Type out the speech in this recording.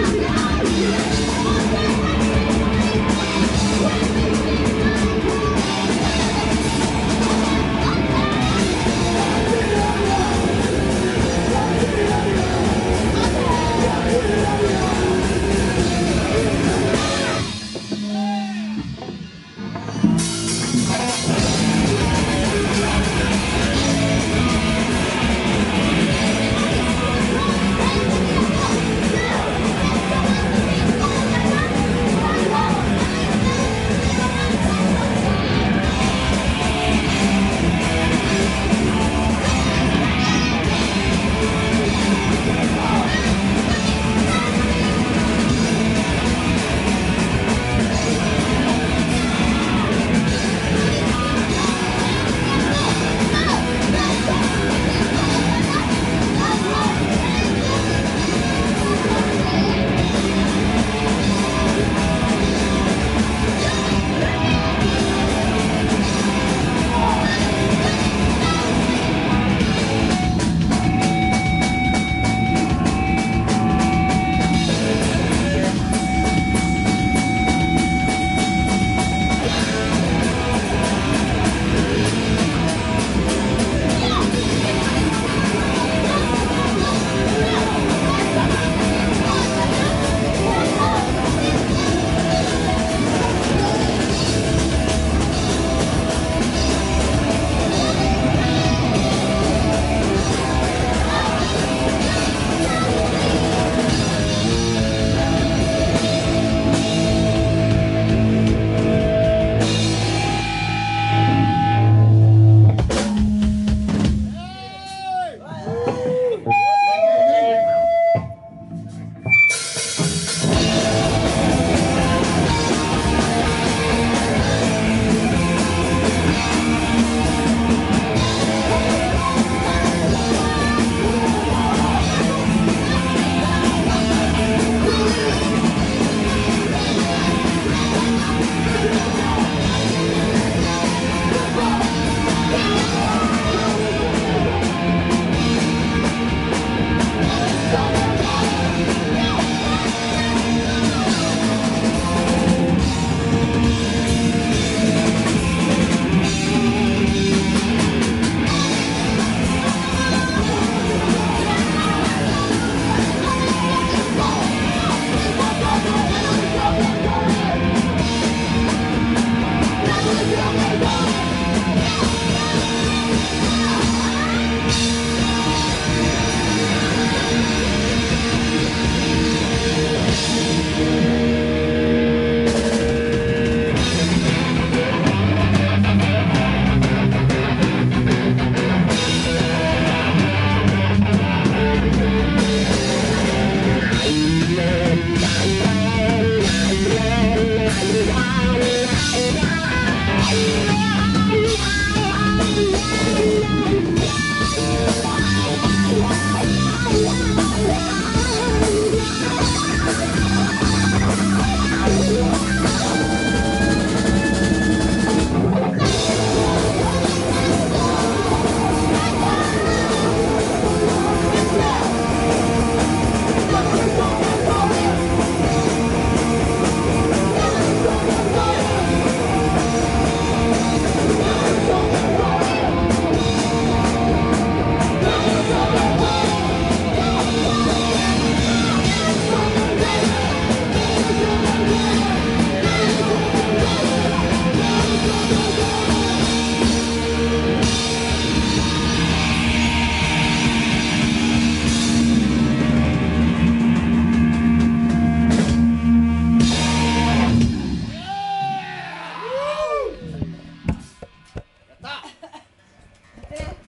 Oh, yeah.